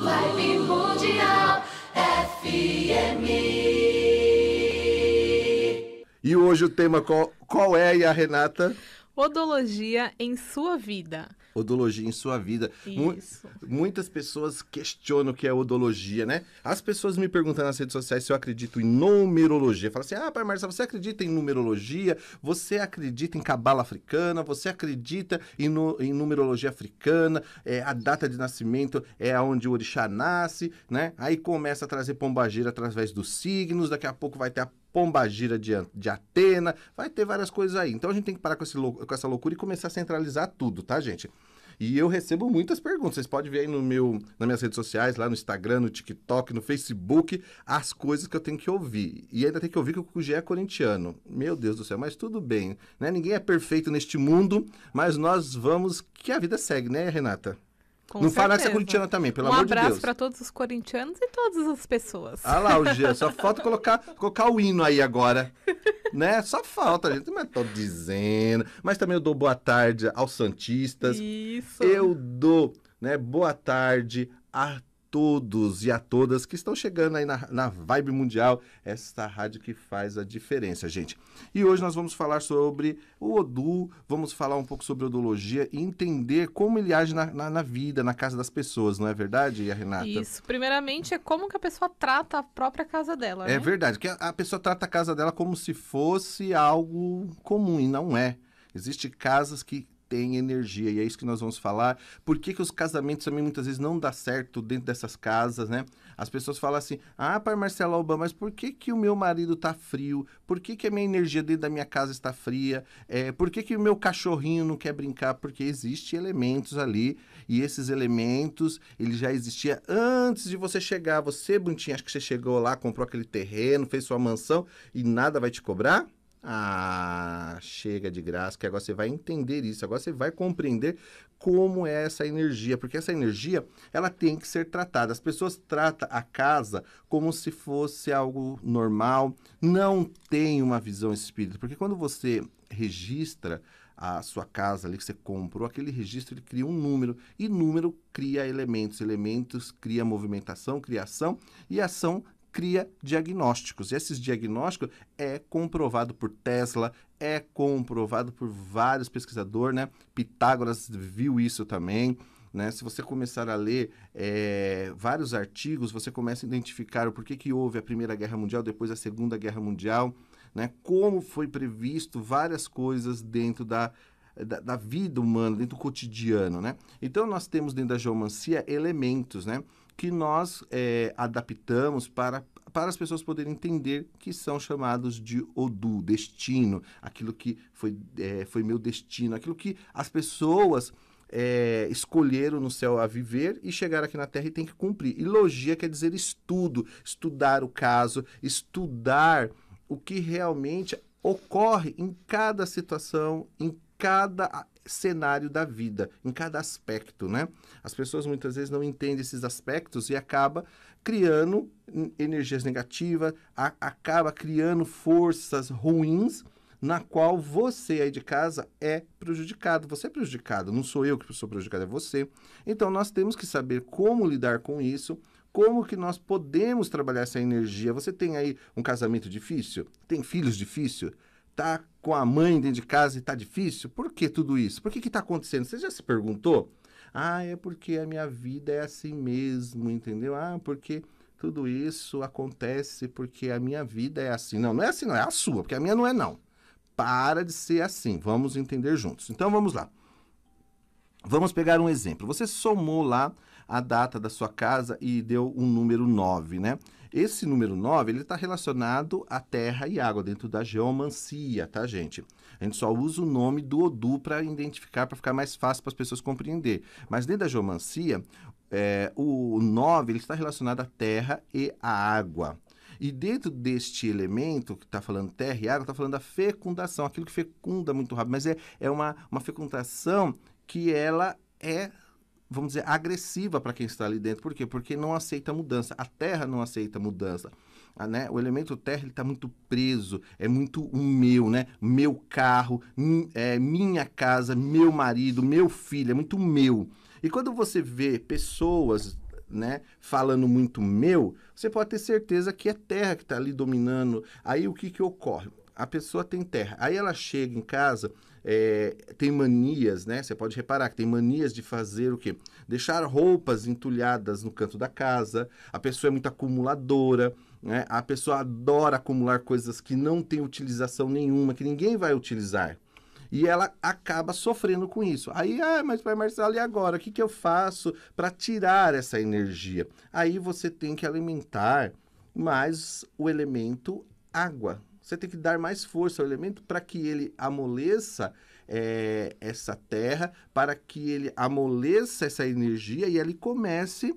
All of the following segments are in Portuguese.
Vibe Mundial FM. E hoje o tema qual, qual é, e a Renata? Odologia em sua vida. Odologia em sua vida. Isso. muitas pessoas questionam o que é odologia, né? As pessoas me perguntam nas redes sociais se eu acredito em numerologia. Fala assim: ah, pai Marcelo, você acredita em numerologia? Você acredita em cabala africana? Você acredita em, nu- em numerologia africana? É, a data de nascimento é onde o orixá nasce, né? Aí começa a trazer pombagira através dos signos. Daqui a pouco vai ter a pombagira de, de Atena. Vai ter várias coisas aí. Então a gente tem que parar com, esse com essa loucura e começar a centralizar tudo, tá, gente? E eu recebo muitas perguntas. Vocês podem ver aí no meu, nas minhas redes sociais, lá no Instagram, no TikTok, no Facebook, as coisas que eu tenho que ouvir. E ainda tem que ouvir que o Cugé é corintiano. Meu Deus do céu, mas tudo bem. Né? Ninguém é perfeito neste mundo, mas nós vamos que a vida segue, né, Renata? Com Não fala certeza. corintiana também, pelo um amor de abraço Deus. para todos os corintianos e todas as pessoas. Ah lá, o Gia, só falta colocar, colocar o hino aí agora. Né? Só falta, gente. Mas tô dizendo. Mas também eu dou boa tarde aos Santistas. Isso. Eu dou né, boa tarde a todos e a todas que estão chegando aí na, na Vibe Mundial, essa rádio que faz a diferença, gente. E hoje nós vamos falar sobre o Odu, vamos falar um pouco sobre odologia e entender como ele age na, na, na vida, na casa das pessoas, não é verdade, Renata? Isso. Primeiramente, é como que a pessoa trata a própria casa dela, É né? verdade, que a, a pessoa trata a casa dela como se fosse algo comum, e não é. Existem casas que têm energia, e é isso que nós vamos falar. Por que, que os casamentos também muitas vezes não dá certo dentro dessas casas, né? As pessoas falam assim, ah, pai Marcelo Alba, mas por que, que o meu marido tá frio? Por que, que a minha energia dentro da minha casa está fria? É, por que, que o meu cachorrinho não quer brincar? Porque existem elementos ali, e esses elementos, ele já existia antes de você chegar. Você, bonitinho, acha que você chegou lá, comprou aquele terreno, fez sua mansão e nada vai te cobrar? Ah, chega de graça, que agora você vai entender isso, agora você vai compreender como é essa energia, porque essa energia, ela tem que ser tratada. As pessoas tratam a casa como se fosse algo normal, não tem uma visão espírita, porque quando você registra a sua casa ali que você comprou, aquele registro ele cria um número e número cria elementos, elementos cria movimentação, criação e ação cria diagnósticos. E esses diagnósticos é comprovado por Tesla, é comprovado por vários pesquisadores, né? Pitágoras viu isso também. Né? Se você começar a ler é, vários artigos, você começa a identificar o porquê que houve a Primeira Guerra Mundial, depois a Segunda Guerra Mundial, né? como foi previsto várias coisas dentro da, da, da vida humana, dentro do cotidiano. Né? Então, nós temos dentro da geomancia elementos né? Que nós é, adaptamos para, para as pessoas poderem entender que são chamados de Odu, destino, aquilo que foi, é, foi meu destino, aquilo que as pessoas é, escolheram no céu a viver e chegar aqui na Terra e tem que cumprir. E logia quer dizer estudo, estudar o caso, estudar o que realmente ocorre em cada situação, em cada cenário da vida, em cada aspecto, né? As pessoas muitas vezes não entendem esses aspectos e acaba criando energias negativas, a, acaba criando forças ruins na qual você aí de casa é prejudicado. Você é prejudicado, não sou eu que sou prejudicado, é você. Então nós temos que saber como lidar com isso, como que nós podemos trabalhar essa energia. Você tem aí um casamento difícil? Tem filhos difíceis? Tá com a mãe dentro de casa e tá difícil? Por que tudo isso? Por que que tá acontecendo? Você já se perguntou? Ah, é porque a minha vida é assim mesmo, entendeu? Ah, porque tudo isso acontece porque a minha vida é assim. Não, não é assim, não, é a sua, porque a minha não é não. Para de ser assim, vamos entender juntos. Então vamos lá. Vamos pegar um exemplo. Você somou lá a data da sua casa e deu um número 9, né? Esse número 9, ele está relacionado à terra e água, dentro da geomancia, tá, gente? A gente só usa o nome do Odu para identificar, para ficar mais fácil para as pessoas compreender. Mas dentro da geomancia, é, o 9, ele está relacionado à terra e à água. E dentro deste elemento que está falando terra e água, está falando da fecundação, aquilo que fecunda muito rápido, mas é, é uma, uma fecundação que ela é, vamos dizer, agressiva para quem está ali dentro. Por quê? Porque não aceita mudança. A terra não aceita mudança. Ah, né? O elemento terra está muito preso, é muito o meu, né? Meu carro, é, minha casa, meu marido, meu filho, é muito meu. E quando você vê pessoas né, falando muito meu, você pode ter certeza que é terra que está ali dominando. Aí o que, que ocorre? A pessoa tem terra. Aí ela chega em casa, é, tem manias, né? Você pode reparar que tem manias de fazer o quê? Deixar roupas entulhadas no canto da casa. A pessoa é muito acumuladora, né? A pessoa adora acumular coisas que não tem utilização nenhuma, que ninguém vai utilizar. E ela acaba sofrendo com isso. Aí, ah, mas pai Marcelo, e agora? O que, que eu faço para tirar essa energia? Aí você tem que alimentar mais o elemento água. Você tem que dar mais força ao elemento para que ele amoleça é, essa terra, para que ele amoleça essa energia e ele comece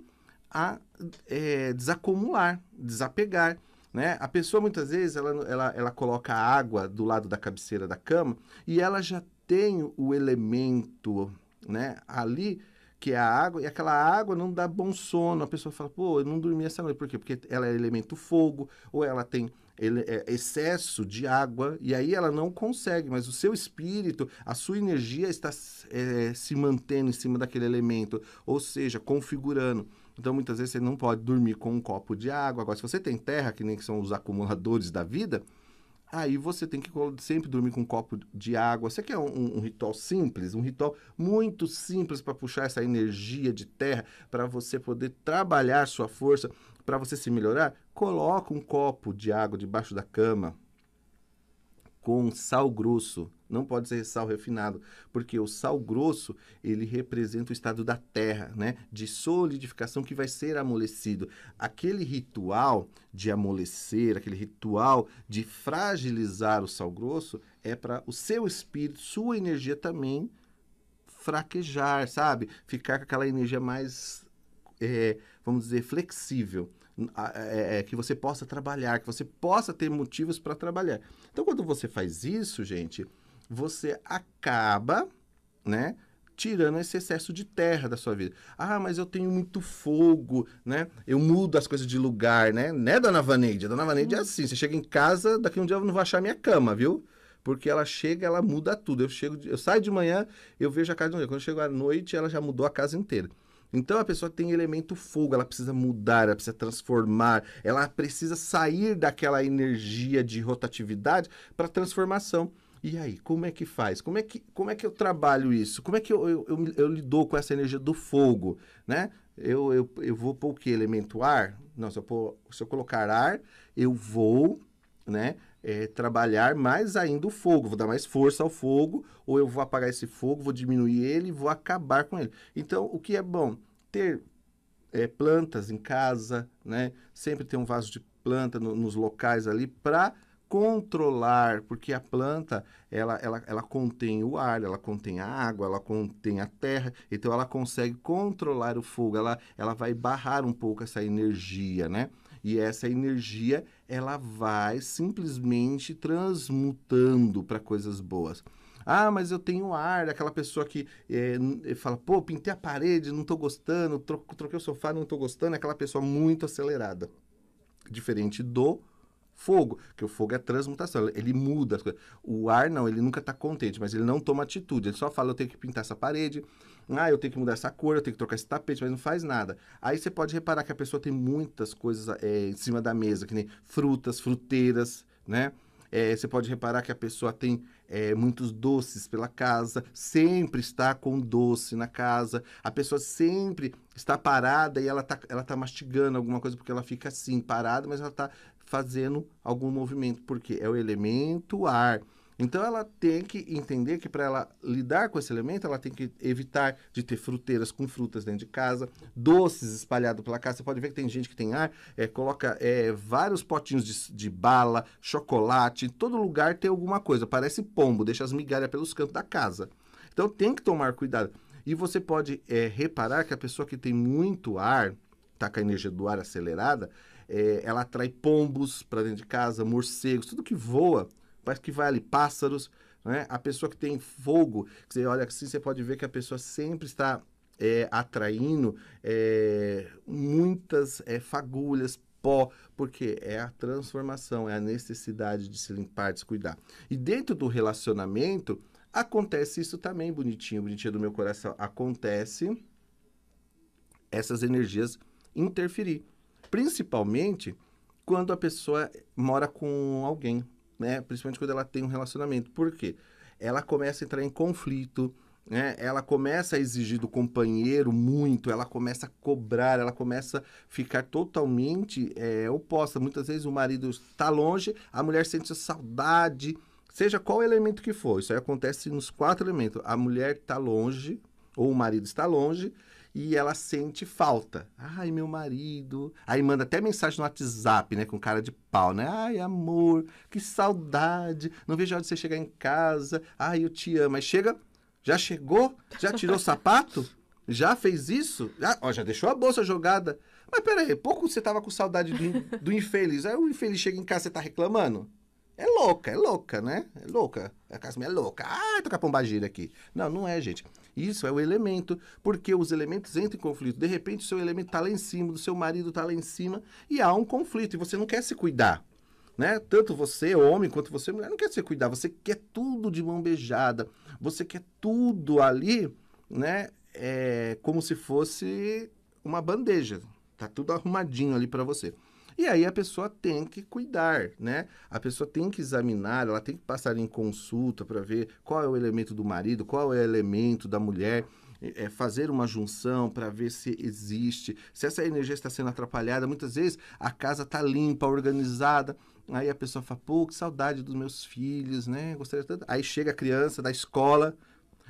a é, desacumular, desapegar. Né? A pessoa muitas vezes ela, ela, ela coloca água do lado da cabeceira da cama e ela já tem o elemento né, ali que é a água, e aquela água não dá bom sono. A pessoa fala, pô, eu não dormi essa noite. Por quê? Porque ela é elemento fogo, ou ela tem ele, é, excesso de água, e aí ela não consegue, mas o seu espírito, a sua energia está é, se mantendo em cima daquele elemento, ou seja, configurando. Então, muitas vezes você não pode dormir com um copo de água. Agora, se você tem terra, que nem que são os acumuladores da vida, aí você tem que sempre dormir com um copo de água. Você quer um, um ritual simples, um ritual muito simples para puxar essa energia de terra, para você poder trabalhar sua força, para você se melhorar? Coloca um copo de água debaixo da cama com sal grosso. Não pode ser sal refinado, porque o sal grosso, ele representa o estado da terra, né? De solidificação que vai ser amolecido. Aquele ritual de amolecer, aquele ritual de fragilizar o sal grosso é para o seu espírito, sua energia também fraquejar, sabe? Ficar com aquela energia mais, é, vamos dizer, flexível. É, é, que você possa trabalhar, que você possa ter motivos para trabalhar. Então, quando você faz isso, gente, você acaba, né? Tirando esse excesso de terra da sua vida. Ah, mas eu tenho muito fogo, né? Eu mudo as coisas de lugar, né? Né, dona Vaneide? A dona Vaneide hum. é assim. Você chega em casa, daqui um dia eu não vou achar minha cama, viu? Porque ela chega, ela muda tudo. Eu chego, eu saio de manhã, eu vejo a casa de um dia. Quando eu chego à noite, ela já mudou a casa inteira. Então a pessoa tem elemento fogo, ela precisa mudar, ela precisa transformar, ela precisa sair daquela energia de rotatividade para transformação. E aí, como é que faz? Como é que, como é que eu trabalho isso? Como é que eu, eu, eu, eu lido com essa energia do fogo? Né? Eu, eu, eu vou pôr o que? Elemento ar? Não, se eu, pôr, se eu colocar ar, eu vou né, é, trabalhar mais ainda o fogo, vou dar mais força ao fogo, ou eu vou apagar esse fogo, vou diminuir ele, vou acabar com ele. Então, o que é bom? Ter é, plantas em casa, né? Sempre ter um vaso de planta no, nos locais ali para controlar, porque a planta ela, ela, ela contém o ar, ela contém a água, ela contém a terra, então ela consegue controlar o fogo, ela, ela vai barrar um pouco essa energia, né? E essa energia, ela vai simplesmente transmutando para coisas boas. Ah, mas eu tenho ar, aquela pessoa que é, fala, pô, pintei a parede, não estou gostando, tro troquei o sofá, não estou gostando, é aquela pessoa muito acelerada. Diferente do fogo, que o fogo é transmutação, ele muda as coisas. O ar não, ele nunca está contente, mas ele não toma atitude, ele só fala, eu tenho que pintar essa parede, ah, eu tenho que mudar essa cor, eu tenho que trocar esse tapete, mas não faz nada. Aí você pode reparar que a pessoa tem muitas coisas é, em cima da mesa, que nem frutas, fruteiras, né? É, você pode reparar que a pessoa tem é, muitos doces pela casa, sempre está com doce na casa. A pessoa sempre está parada e ela está ela tá mastigando alguma coisa porque ela fica assim, parada, mas ela está fazendo algum movimento, porque é o elemento ar. Então ela tem que entender que para ela lidar com esse elemento, ela tem que evitar de ter fruteiras com frutas dentro de casa, doces espalhados pela casa. Você pode ver que tem gente que tem ar, é, coloca é, vários potinhos de, de, bala, chocolate, em todo lugar tem alguma coisa, parece pombo, deixa as migalhas pelos cantos da casa. Então tem que tomar cuidado. E você pode é, reparar que a pessoa que tem muito ar, está com a energia do ar acelerada, é, ela atrai pombos para dentro de casa, morcegos, tudo que voa, parece que vai ali, pássaros, né? A pessoa que tem fogo, você olha assim, você pode ver que a pessoa sempre está é, atraindo é, muitas é, fagulhas, pó, porque é a transformação, é a necessidade de se limpar, de se cuidar. E dentro do relacionamento, acontece isso também, bonitinho, bonitinho do meu coração. Acontece essas energias interferir. Principalmente quando a pessoa mora com alguém, né? Principalmente quando ela tem um relacionamento. Por quê? Ela começa a entrar em conflito, né? Ela começa a exigir do companheiro muito, ela começa a cobrar, ela começa a ficar totalmente é, oposta. Muitas vezes o marido está longe, a mulher sente saudade, seja qual elemento que for. Isso aí acontece nos quatro elementos. A mulher está longe, ou o marido está longe, e ela sente falta. Ai, meu marido. Aí manda até mensagem no WhatsApp, né? Com cara de pau, né? Ai, amor, que saudade. Não vejo a hora de você chegar em casa. Ai, eu te amo. Aí chega, já chegou? Já tirou o sapato? Já fez isso? Já, ó, já deixou a bolsa jogada. Mas peraí, pouco você tava com saudade do, do infeliz. Aí o infeliz chega em casa e você tá reclamando? É louca, é louca, né? É louca. A casa é louca. Ah, tô com a pombagira aqui. Não, não é, gente. Isso é o elemento, porque os elementos entram em conflito. De repente, o seu elemento tá lá em cima, do seu marido tá lá em cima, e há um conflito, e você não quer se cuidar. Né? Tanto você, homem, quanto você, mulher, não quer se cuidar. Você quer tudo de mão beijada. Você quer tudo ali, né? É, como se fosse uma bandeja. Tá tudo arrumadinho ali para você. E aí a pessoa tem que cuidar, né? A pessoa tem que examinar, ela tem que passar em consulta para ver qual é o elemento do marido, qual é o elemento da mulher. É, fazer uma junção para ver se existe, se essa energia está sendo atrapalhada. Muitas vezes a casa está limpa, organizada, aí a pessoa fala, pô, que saudade dos meus filhos, né? Gostaria tanto. Aí chega a criança da escola,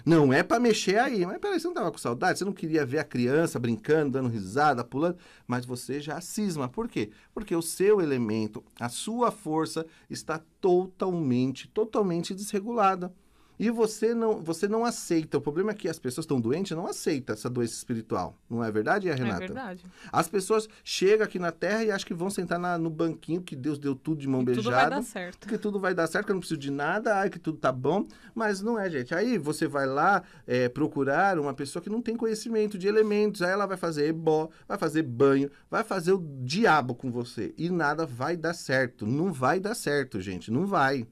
não é para mexer aí. Mas peraí, você não tava com saudade? Você não queria ver a criança brincando, dando risada, pulando? Mas você já cisma. Por quê? Porque o seu elemento, a sua força está totalmente, totalmente desregulada. E você não, você não aceita. O problema é que as pessoas estão doentes não aceitam essa doença espiritual. Não é verdade, Renata? É verdade. As pessoas chegam aqui na Terra e acham que vão sentar na, no banquinho que Deus deu tudo de mão E beijada. tudo vai dar certo. Que tudo vai dar certo, que eu não preciso de nada, ai, que tudo tá bom. Mas não é, gente. Aí você vai lá é, procurar uma pessoa que não tem conhecimento de elementos. Aí ela vai fazer ebó, vai fazer banho, vai fazer o diabo com você. E nada vai dar certo. Não vai dar certo, gente. Não vai,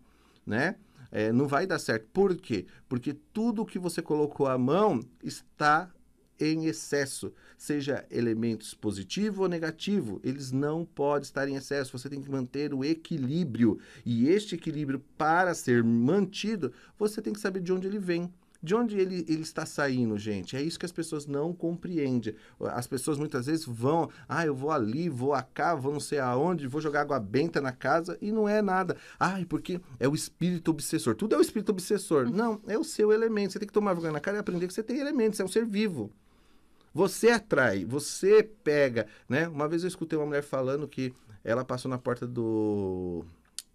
né? É, não vai dar certo. Por quê? Porque tudo que você colocou à mão está em excesso, seja elementos positivo ou negativo, eles não podem estar em excesso. Você tem que manter o equilíbrio. E este equilíbrio, para ser mantido, você tem que saber de onde ele vem. De onde ele, ele está saindo, gente? É isso que as pessoas não compreendem. As pessoas muitas vezes vão, ah, eu vou ali, vou cá, vou não sei aonde, vou jogar água benta na casa e não é nada. Ai, porque é o espírito obsessor. Tudo é o espírito obsessor. Não, é o seu elemento. Você tem que tomar vergonha na cara e aprender que você tem elementos, é um ser vivo. Você atrai, você pega, né? Uma vez eu escutei uma mulher falando que ela passou na porta do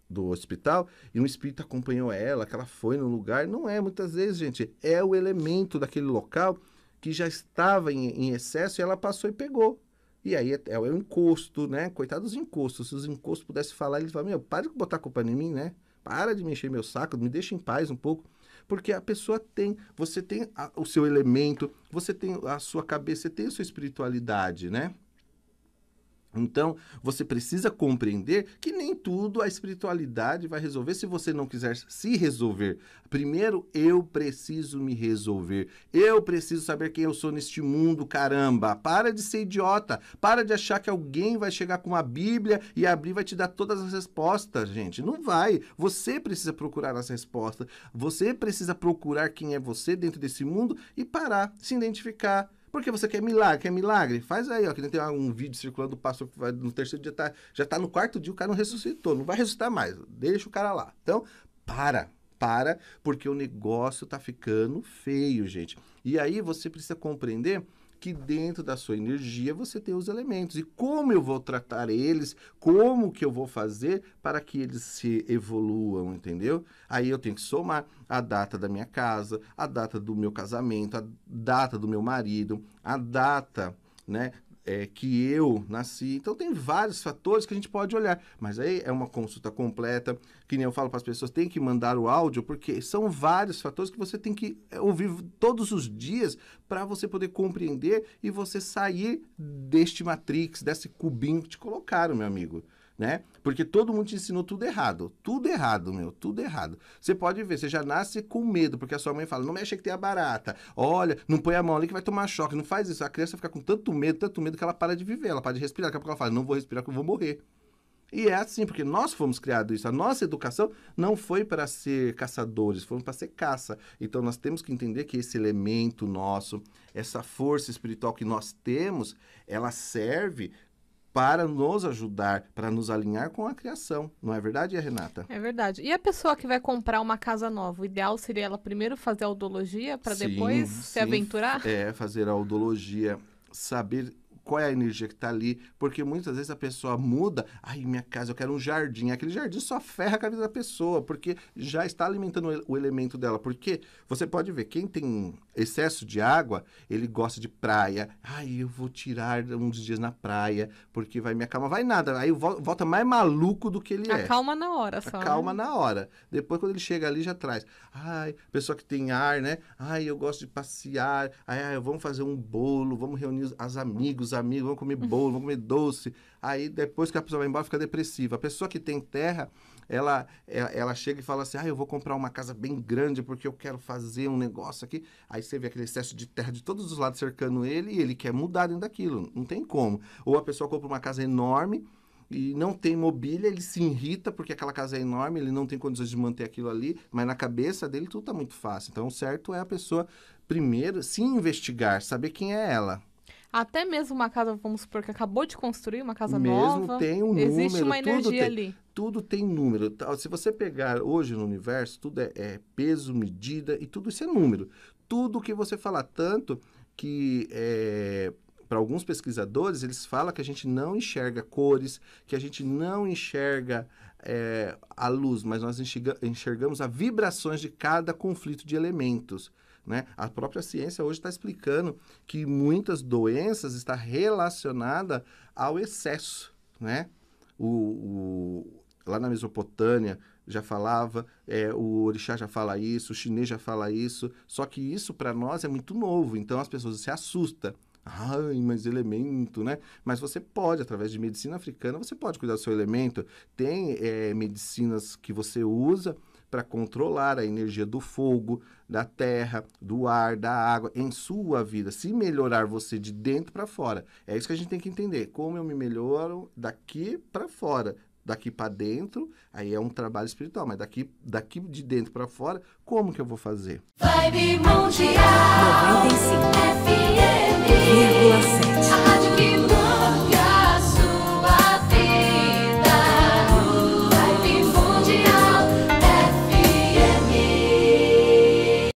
do hospital e um espírito acompanhou ela, que ela foi no lugar. Não é, muitas vezes, gente, é o elemento daquele local que já estava em, em excesso e ela passou e pegou. E aí é, é o encosto, né? Coitado dos encostos. Se os encostos pudessem falar, eles falam, meu, para de botar a culpa em mim, né? Para de mexer meu saco, me deixa em paz um pouco. Porque a pessoa tem, você tem a, o seu elemento, você tem a sua cabeça, você tem a sua espiritualidade, né? Então, você precisa compreender que nem tudo a espiritualidade vai resolver se você não quiser se resolver. Primeiro, eu preciso me resolver. Eu preciso saber quem eu sou neste mundo, caramba. Para de ser idiota. Para de achar que alguém vai chegar com uma Bíblia e abrir vai te dar todas as respostas, gente. Não vai. Você precisa procurar as respostas. Você precisa procurar quem é você dentro desse mundo e parar, se identificar porque você quer milagre, quer milagre? Faz aí, ó, que tem um vídeo circulando do pastor que vai no terceiro dia, tá, já tá no quarto dia, o cara não ressuscitou, não vai ressuscitar mais, deixa o cara lá. Então, para, para, porque o negócio tá ficando feio, gente. E aí você precisa compreender que dentro da sua energia você tem os elementos. E como eu vou tratar eles, como que eu vou fazer para que eles se evoluam, entendeu? Aí eu tenho que somar a data da minha casa, a data do meu casamento, a data do meu marido, a data né, é, que eu nasci. Então tem vários fatores que a gente pode olhar, mas aí é uma consulta completa, que nem eu falo para as pessoas, tem que mandar o áudio, porque são vários fatores que você tem que é, ouvir todos os dias para você poder compreender e você sair deste matrix, desse cubinho que te colocaram, meu amigo. Né? Porque todo mundo te ensinou tudo errado. Tudo errado, meu. Tudo errado. Você pode ver, você já nasce com medo, porque a sua mãe fala: não mexe que tem a barata. Olha, não põe a mão ali que vai tomar choque. Não faz isso. A criança fica com tanto medo, tanto medo que ela para de viver, ela para de respirar. Daqui a pouco ela fala: não vou respirar que eu vou morrer. E é assim, porque nós fomos criados isso. A nossa educação não foi para ser caçadores, foi para ser caça. Então nós temos que entender que esse elemento nosso, essa força espiritual que nós temos, ela serve para nos ajudar, para nos alinhar com a criação. Não é verdade, Renata? É verdade. E a pessoa que vai comprar uma casa nova, o ideal seria ela primeiro fazer a audiologia para depois sim, se aventurar? É, fazer a audiologia, saber qual é a energia que está ali, porque muitas vezes a pessoa muda, ai, minha casa, eu quero um jardim. Aquele jardim só ferra a vida da pessoa, porque já está alimentando o elemento dela. Porque você pode ver, quem tem excesso de água, ele gosta de praia. Ai, eu vou tirar uns dias na praia, porque vai me acalmar. Vai nada, aí volta mais maluco do que ele Acalma é. Acalma na hora só. Acalma né? na hora. Depois, quando ele chega ali, já traz. Ai, pessoa que tem ar, né? Ai, eu gosto de passear. Ai, ai vamos fazer um bolo, vamos reunir os amigos, amigos, vamos comer bolo, vamos comer doce. Aí depois que a pessoa vai embora, fica depressiva. A pessoa que tem terra, ela, é, ela chega e fala assim: ah, eu vou comprar uma casa bem grande porque eu quero fazer um negócio aqui. Aí você vê aquele excesso de terra de todos os lados cercando ele e ele quer mudar dentro daquilo. Não tem como. Ou a pessoa compra uma casa enorme e não tem mobília, ele se irrita porque aquela casa é enorme, ele não tem condições de manter aquilo ali, mas na cabeça dele tudo está muito fácil. Então, o certo é a pessoa, primeiro, se investigar, saber quem é ela. Até mesmo uma casa, vamos supor, que acabou de construir, uma casa mesmo nova. tem um existe número. uma energia tem, ali. Tudo tem número. Se você pegar hoje no universo, tudo é, é peso, medida e tudo isso é número. Tudo que você falar, tanto que é, para alguns pesquisadores, eles falam que a gente não enxerga cores, que a gente não enxerga é, a luz, mas nós enxerga, enxergamos as vibrações de cada conflito de elementos. Né? A própria ciência hoje está explicando que muitas doenças estão relacionadas ao excesso. Né? O, o, lá na Mesopotâmia já falava, é, o orixá já fala isso, o chinês já fala isso, só que isso para nós é muito novo, então as pessoas se assustam. Ai, mas elemento, né? Mas você pode, através de medicina africana, você pode cuidar do seu elemento. Tem é, medicinas que você usa para controlar a energia do fogo, da terra, do ar, da água em sua vida, se melhorar você de dentro para fora. É isso que a gente tem que entender, como eu me melhoro daqui para fora, daqui para dentro, aí é um trabalho espiritual, mas daqui, daqui de dentro para fora, como que eu vou fazer? Vibe Mundial. 95 FM